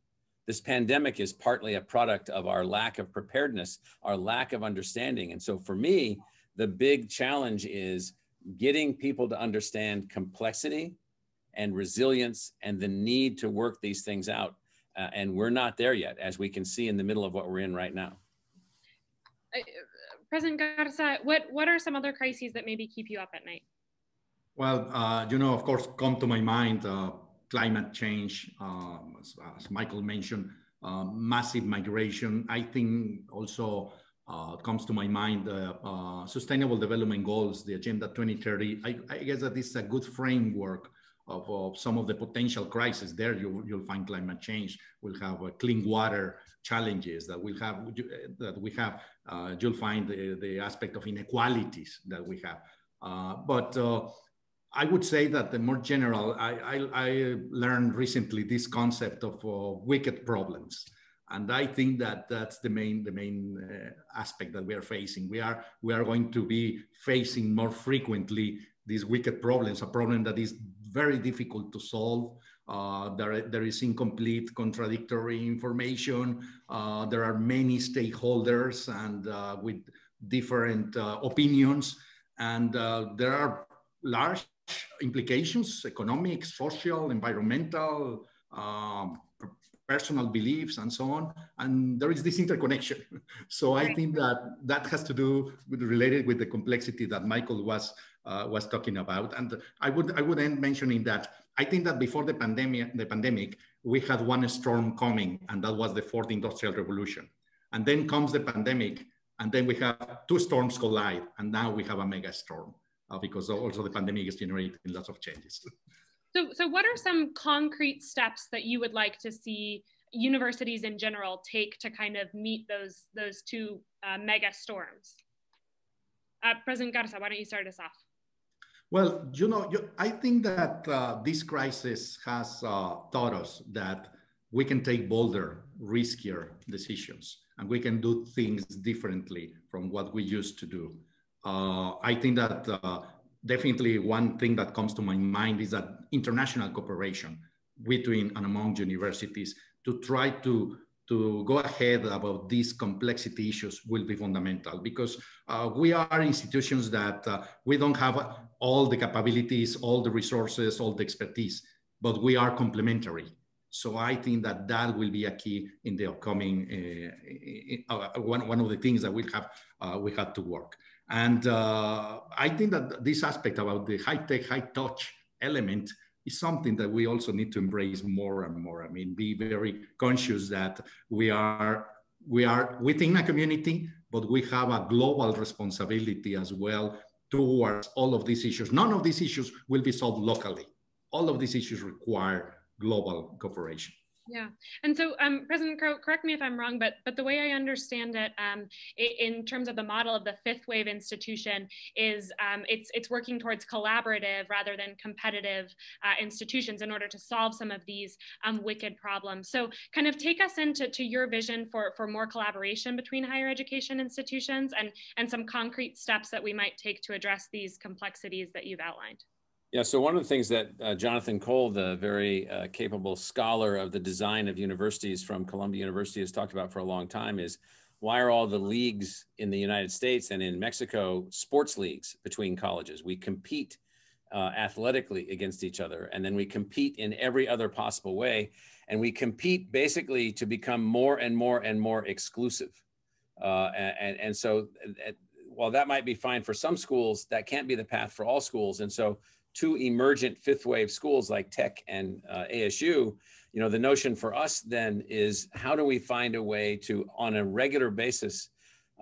This pandemic is partly a product of our lack of preparedness, our lack of understanding. And so for me, the big challenge is getting people to understand complexity and resilience and the need to work these things out. Uh, and we're not there yet, as we can see in the middle of what we're in right now. Uh, President Garza, what, what are some other crises that maybe keep you up at night? Well, uh, you know, of course, come to my mind uh, climate change, um, as, as, Michael mentioned, uh, massive migration. I think also uh, comes to my mind uh, Sustainable Development Goals, the Agenda 2030. I, I, guess that is a good framework of, of, some of the potential crises. There, you, will find climate change. We'll have uh, clean water challenges that we'll have. That we have. you'll find the, the aspect of inequalities that we have. but I would say that the more general, I, I, I learned recently this concept of uh, wicked problems. And I think that that's the main, the main uh, aspect that we are facing. We are, we are going to be facing more frequently these wicked problems, a problem that is very difficult to solve. Uh, there, there is incomplete, contradictory information. Uh, there are many stakeholders and uh, with different uh, opinions. And there are large implications, economic, social, environmental, um, personal beliefs and so on. And there is this interconnection. so I think that that has to do with related with the complexity that Michael was uh, was talking about. And I would I would end mentioning that I think that before the pandemic, the pandemic, we had one storm coming, and that was the fourth industrial revolution. And then comes the pandemic, and then we have two storms collide, and now we have a mega storm uh, because also the pandemic is generating lots of changes. So, so what are some concrete steps that you would like to see universities in general take to kind of meet those those two uh, mega storms? Uh, President Garza, why don't you start us off? Well, you know, you, I think that uh, this crisis has uh, taught us that we can take bolder, riskier decisions, and we can do things differently from what we used to do. Uh, I think that uh, definitely one thing that comes to my mind is that international cooperation between and among universities to try to to go ahead about these complexity issues will be fundamental because uh, we are institutions that uh, we don't have all the capabilities, all the resources, all the expertise, but we are complementary. So I think that that will be a key in the upcoming, uh, uh one, one of the things that we have, uh, we have to work. And uh, I think that this aspect about the high tech, high touch element is something that we also need to embrace more and more. I mean, be very conscious that we are we are within a community, but we have a global responsibility as well towards all of these issues. None of these issues will be solved locally. All of these issues require global cooperation. Yeah, and so um, President correct me if I'm wrong, but but the way I understand it, um, in terms of the model of the fifth wave institution, is um, it's it's working towards collaborative rather than competitive uh, institutions in order to solve some of these um, wicked problems. So, kind of take us into to your vision for for more collaboration between higher education institutions and and some concrete steps that we might take to address these complexities that you've outlined. Yeah, so one of the things that uh, Jonathan Cole, the very uh, capable scholar of the design of universities from Columbia University, has talked about for a long time is why are all the leagues in the United States and in Mexico sports leagues between colleges? We compete uh, athletically against each other, and then we compete in every other possible way. And we compete basically to become more and more and more exclusive. Uh, and, and so while that might be fine for some schools, that can't be the path for all schools. And so two emergent fifth wave schools like Tec and uh, ASU, you know, the notion for us then is how do we find a way to, on a regular basis,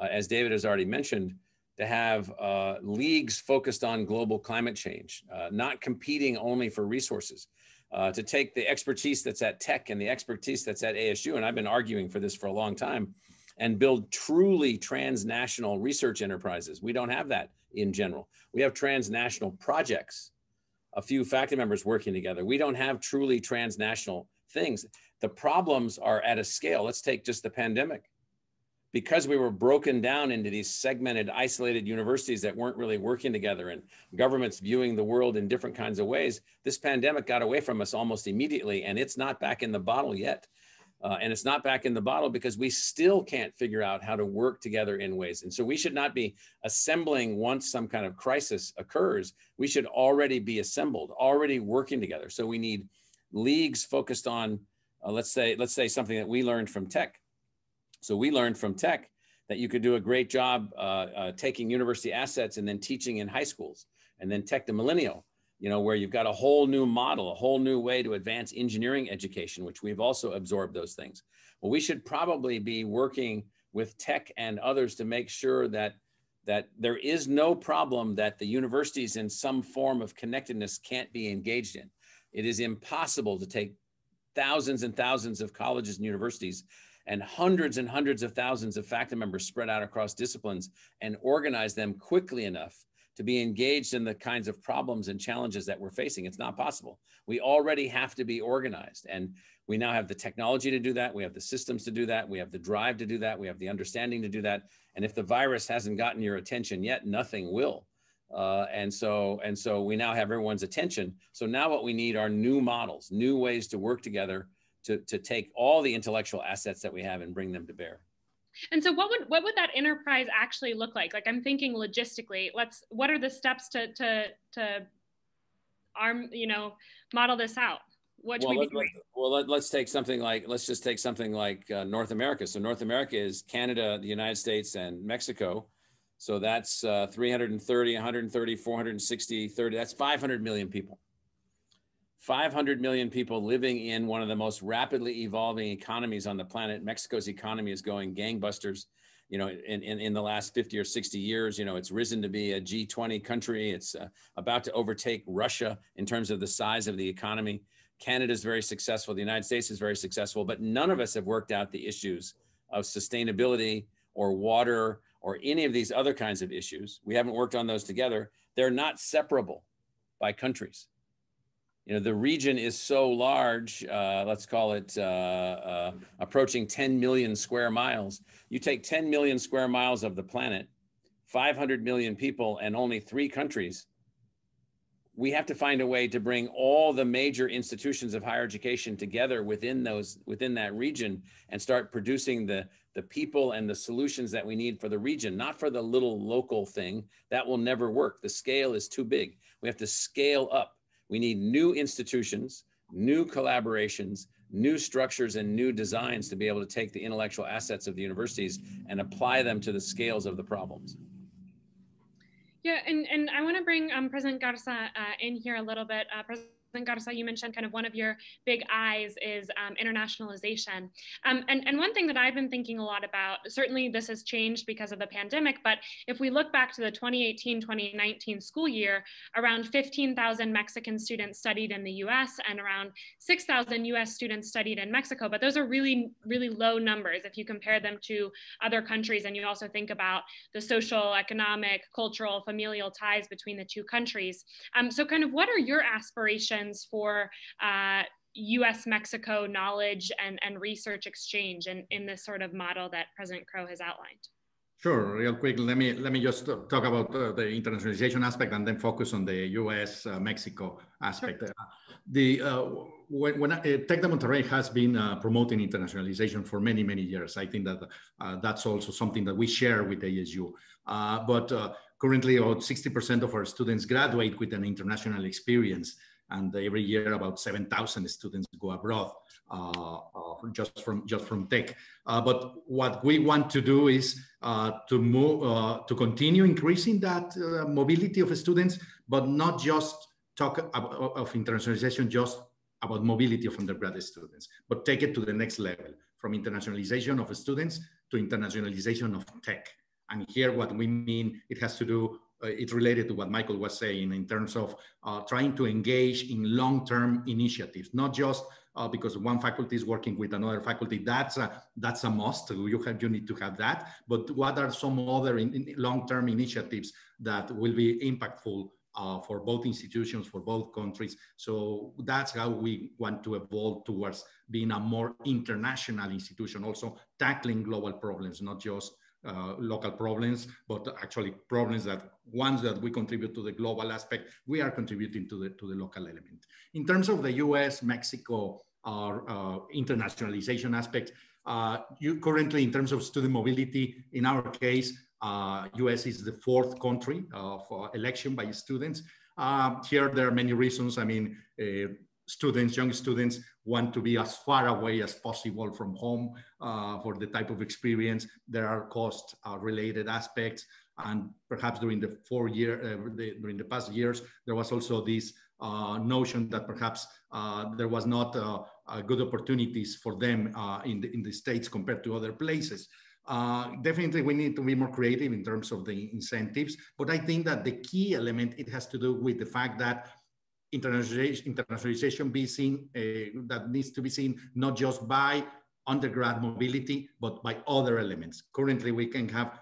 uh, as David has already mentioned, to have uh, leagues focused on global climate change, uh, not competing only for resources, uh, to take the expertise that's at Tec and the expertise that's at ASU, and I've been arguing for this for a long time, and build truly transnational research enterprises. We don't have that in general. We have transnational projects, a few faculty members working together. We don't have truly transnational things. The problems are at a scale. Let's take just the pandemic. Because we were broken down into these segmented, isolated universities that weren't really working together and governments viewing the world in different kinds of ways, this pandemic got away from us almost immediately, and it's not back in the bottle yet. Uh, and it's not back in the bottle because we still can't figure out how to work together in ways. And so we should not be assembling once some kind of crisis occurs. We should already be assembled, already working together. So we need leagues focused on, uh, let's say, let's say something that we learned from Tec. So we learned from Tec that you could do a great job uh, uh taking university assets and then teaching in high schools, and then Tecmilenio you know, where you've got a whole new model, a whole new way to advance engineering education, which we've also absorbed those things. Well, we should probably be working with Tec and others to make sure that that there is no problem that the universities in some form of connectedness can't be engaged in. It is impossible to take thousands and thousands of colleges and universities and hundreds and hundreds of thousands of faculty members spread out across disciplines and organize them quickly enough to be engaged in the kinds of problems and challenges that we're facing. It's not possible. We already have to be organized. And we now have the technology to do that. We have the systems to do that. We have the drive to do that. We have the understanding to do that. And if the virus hasn't gotten your attention yet, nothing will. Uh, and so and so we now have everyone's attention. So now what we need are new models, new ways to work together to, to take all the intellectual assets that we have and bring them to bear. And so what would what would that enterprise actually look like? Like I'm thinking logistically, let's what are the steps to to to arm, you know, model this out? What well, let, let, well let, us take something like let's just take something like uh, North America. So North America is Canada, the United States, and Mexico. So that's uh, 330, 130, 460, 30. That's 500 million people. 500 million people living in one of the most rapidly evolving economies on the planet. Mexico's economy is going gangbusters. You know, in, in, in the last 50 or 60 years, you know, it's risen to be a G20 country. It's uh, about to overtake Russia in terms of the size of the economy. Canada is very successful. The United States is very successful, but none of us have worked out the issues of sustainability or water or any of these other kinds of issues. We haven't worked on those together. They're not separable by countries you know, the region is so large, uh, let's call it uh, uh, approaching 10 million square miles. You take 10 million square miles of the planet, 500 million people, and only three countries. We have to find a way to bring all the major institutions of higher education together within those within that region and start producing the the people and the solutions that we need for the region, not for the little local thing. That will never work. The scale is too big. We have to scale up we need new institutions, new collaborations, new structures, and new designs to be able to take the intellectual assets of the universities and apply them to the scales of the problems. Yeah, and, and I want to bring um, President Garza uh, in here a little bit. Uh, President Garza, you mentioned kind of one of your big eyes is um, internationalization. Um, and, and one thing that I've been thinking a lot about, certainly this has changed because of the pandemic, but if we look back to the 2018 2019 school year, around 15,000 Mexican students studied in the US and around 6,000 US students studied in Mexico. But those are really, really low numbers if you compare them to other countries. And you also think about the social, economic, cultural, familial ties between the two countries. Um, so, kind of, what are your aspirations? For uh, US Mexico knowledge and, and research exchange in, in this sort of model that President Crow has outlined? Sure, real quick, let me let me just talk about uh, the internationalization aspect and then focus on the U.S. Uh, Mexico aspect. Sure. Uh, the uh, when, when uh, Tec de Monterrey has been uh, promoting internationalization for many many years. I think that that's also something that we share with ASU. but currently, about 60% of our students graduate with an international experience and every year about 7,000 students go abroad uh, uh, just from just from Tec. Uh, but what we want to do is uh, to move to continue increasing that mobility of students, but not just talk of internationalization just about mobility of undergraduate students, but take it to the next level from internationalization of students to internationalization of Tec. And here, what we mean, it has to do, it's related to what Michael was saying in terms of uh, trying to engage in long-term initiatives, not just uh, because one faculty is working with another faculty. That's a, that's a must. You have you need to have that. But what are some other in, in long-term initiatives that will be impactful uh, for both institutions, for both countries. So that's how we want to evolve towards being a more international institution, also tackling global problems, not just uh, local problems, but actually problems that ones that we contribute to the global aspect, we are contributing to the, to the local element. In terms of the US, Mexico, our uh, internationalization aspect, uh, you currently in terms of student mobility, in our case, uh, US is the fourth country of uh, election by students. Uh, here, there are many reasons. I mean, uh, students, young students want to be as far away as possible from home uh, for the type of experience. There are cost uh, related aspects. And perhaps during the four year, the, during the past years, there was also this notion that perhaps there was not good opportunities for them in, the, in the States compared to other places. Uh, definitely, we need to be more creative in terms of the incentives. But I think that the key element it has to do with the fact that internationalization, be seen uh, that needs to be seen not just by undergrad mobility, but by other elements. Currently, we can have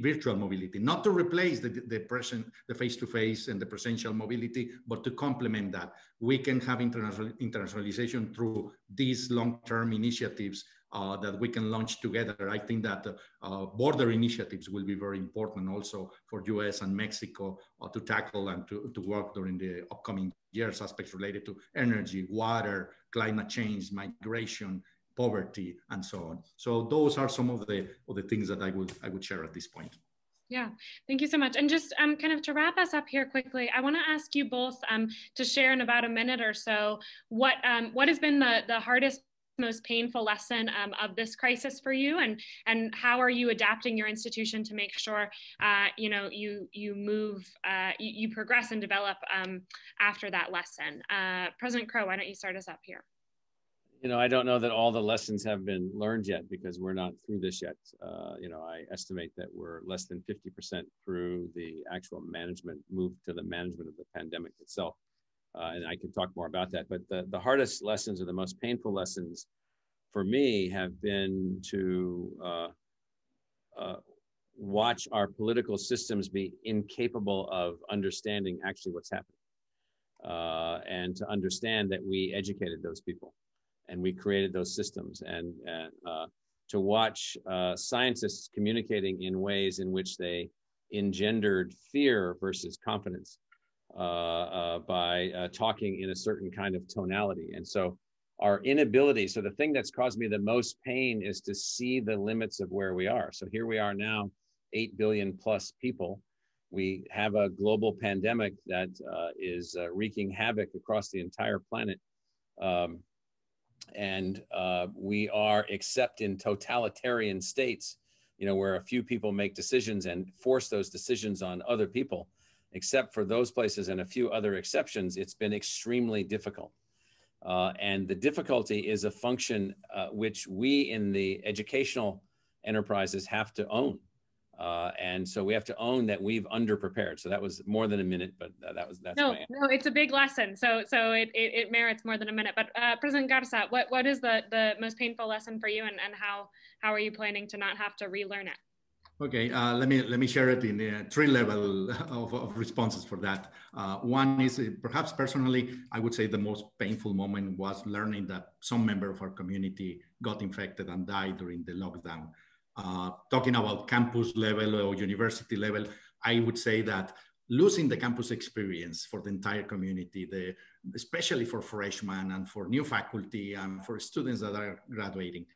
virtual mobility, not to replace the, the present, the face-to-face and the presential mobility, but to complement that. We can have international, internationalization through these long-term initiatives uh, that we can launch together. I think that uh, border initiatives will be very important also for US and Mexico uh, to tackle and to, to work during the upcoming years, aspects related to energy, water, climate change, migration, poverty, and so on. So those are some of the, of the things that I would, I would share at this point. Yeah, thank you so much. And just um, kind of to wrap us up here quickly, I want to ask you both um, to share in about a minute or so what um, what has been the the hardest most painful lesson um, of this crisis for you? And and how are you adapting your institution to make sure uh, you know you you move uh, you, you, progress and develop um, after that lesson? Uh, president crow why don't you start us up here? You know i don't know that all the lessons have been learned yet because we're not through this yet. Uh, you know i estimate that we're less than 50% through the actual management move to the management of the pandemic itself uh, and I can talk more about that. But the, the hardest lessons or the most painful lessons for me have been to uh, uh, watch our political systems be incapable of understanding actually what's happening. Uh, and to understand that we educated those people and we created those systems and, uh, to watch uh, scientists communicating in ways in which they engendered fear versus confidence by uh, talking in a certain kind of tonality. And so our inability, so the thing that's caused me the most pain is to see the limits of where we are. So here we are now, 8 billion plus people. We have a global pandemic that uh, is uh, wreaking havoc across the entire planet. Um, and uh, we are, except in totalitarian states, you know, where a few people make decisions and force those decisions on other people, except for those places and a few other exceptions, it's been extremely difficult. Uh, and the difficulty is a function uh, which we in the educational enterprises have to own. Uh, and so we have to own that we've underprepared. So that was more than a minute, but that was that's no, no. It's a big lesson. So so it, it, it merits more than a minute. But uh, President Garza, what what is the the most painful lesson for you, and and how how are you planning to not have to relearn it? Okay, uh, let me let me share it in uh, three level of, of, responses for that. Uh, one is uh, perhaps personally, I would say the most painful moment was learning that some member of our community got infected and died during the lockdown. Uh, talking about campus level or university level, I would say that losing the campus experience for the entire community, the, especially for freshmen and for new faculty and for students that are graduating,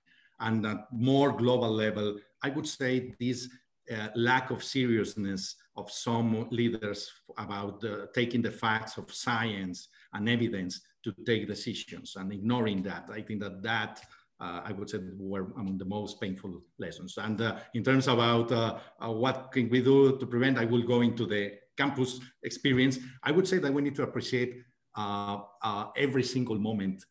and at more global level, I would say this uh, lack of seriousness of some leaders about taking the facts of science and evidence to take decisions and ignoring that. I think that that uh, I would say were among the most painful lessons. And uh, in terms about uh, uh, what can we do to prevent, I will go into the campus experience. I would say that we need to appreciate uh, uh, every single moment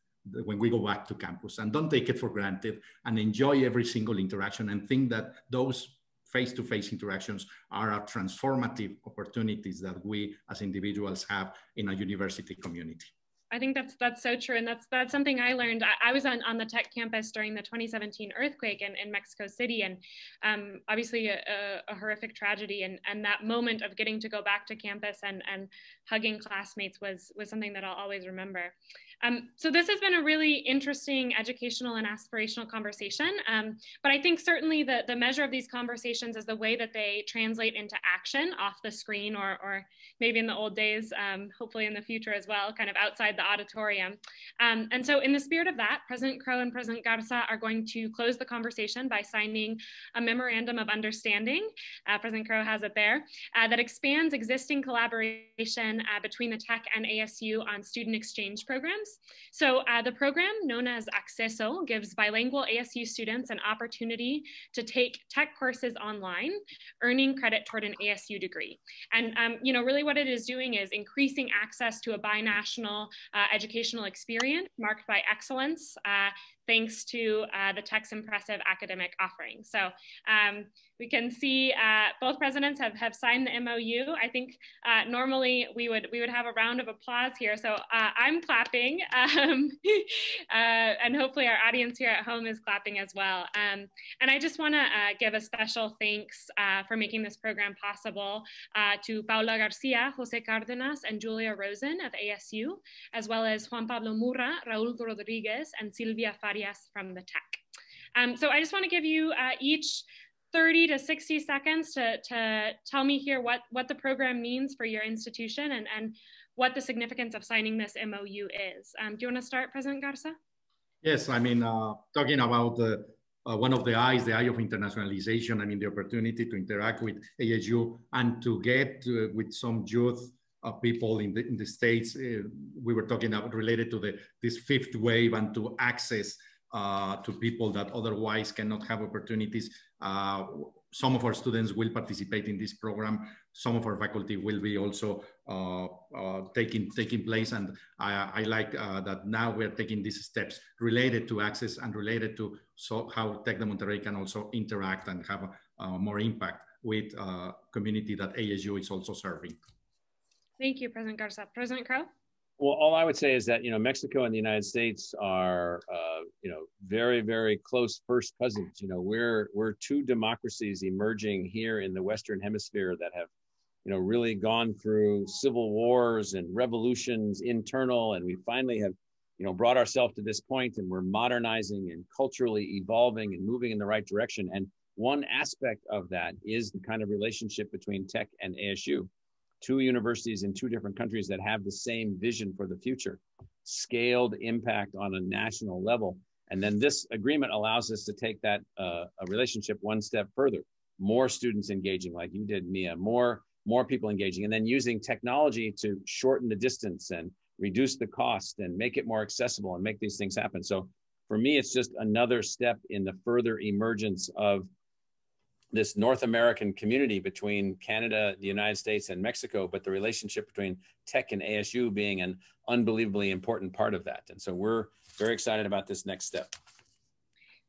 when we go back to campus and don't take it for granted and enjoy every single interaction and think that those face-to-face interactions are transformative opportunities that we as individuals have in a university community. I think that's that's so true, and that's that's something I learned. I, I was on, on the Tec campus during the 2017 earthquake in, in Mexico City, and um, obviously a, a, a, horrific tragedy. And and that moment of getting to go back to campus and and hugging classmates was was something that I'll always remember. Um, so this has been a really interesting educational and aspirational conversation. Um, but I think certainly the, the measure of these conversations is the way that they translate into action off the screen or, or maybe in the old days, um, hopefully in the future as well, kind of outside auditorium. Um, and so in the spirit of that, President Crow and President Garza are going to close the conversation by signing a memorandum of understanding. Uh, President Crow has it there, uh, that expands existing collaboration uh, between the Tec and ASU on student exchange programs. So uh, the program known as Acceso gives bilingual ASU students an opportunity to take Tec courses online, earning credit toward an ASU degree. And um, you know, really what it is doing is increasing access to a binational uh, educational experience marked by excellence, uh, thanks to uh, the Tec's impressive academic offering. So um, we can see uh, both presidents have, have signed the MOU. I think uh, normally we would we would have a round of applause here. So uh, I'm clapping, um, and hopefully our audience here at home is clapping as well. Um, and I just want to give a special thanks for making this program possible to Paula Garcia, Jose Cardenas, and Julia Rosen of ASU, as well as Juan Pablo Murra, Raul Rodriguez, and Silvia Farias from the Tec. Um, so I just want to give you each 30 to 60 seconds to, to tell me here what, what the program means for your institution and, and what the significance of signing this MOU is. Um, do you want to start, President Garza? Yes, I mean, uh, talking about uh, uh, one of the eyes, the eye of internationalization, I mean, the opportunity to interact with ASU and to get uh, with some youth uh, people in the, in the States, uh, we were talking about related to the, this fifth wave and to access uh, to people that otherwise cannot have opportunities. Uh, some of our students will participate in this program. Some of our faculty will be also uh, uh taking taking place, and I, I like that now we're taking these steps related to access and related to so how Tec de Monterrey can also interact and have more impact with community that ASU is also serving. Thank you, President Garza. President Crow. Well, all I would say is that you know Mexico and the United States are uh, you know very very close first cousins. You know we're we're two democracies emerging here in the Western Hemisphere that have you know really gone through civil wars and revolutions internal, and we finally have you know brought ourselves to this point, and we're modernizing and culturally evolving and moving in the right direction. And one aspect of that is the kind of relationship between Tec and ASU two universities in two different countries that have the same vision for the future, scaled impact on a national level. And then this agreement allows us to take that uh, relationship one step further. More students engaging, like you did, Mia. More more people engaging, and then using technology to shorten the distance and reduce the cost and make it more accessible and make these things happen. So for me, it's just another step in the further emergence of this North American community between Canada, the United States, and Mexico, but the relationship between Tec and ASU being an unbelievably important part of that. And so we're very excited about this next step.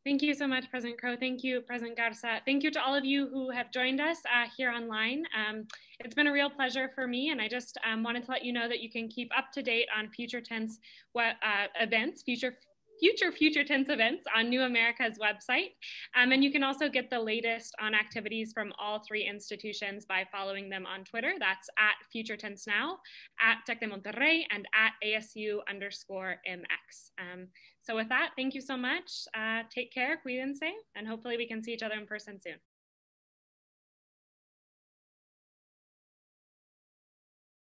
Thank you so much, President Crow. Thank you, President Garza. Thank you to all of you who have joined us uh, here online. Um, it's been a real pleasure for me, and I just um, wanted to let you know that you can keep up to date on future tense what, uh, events, future future future tense events on New America's website. Um, and you can also get the latest on activities from all three institutions by following them on Twitter. That's at Future Tense Now, at Tec de Monterrey, and at ASU underscore MX. Um, so with that, thank you so much. Uh, take care, cuídense, and hopefully we can see each other in person soon.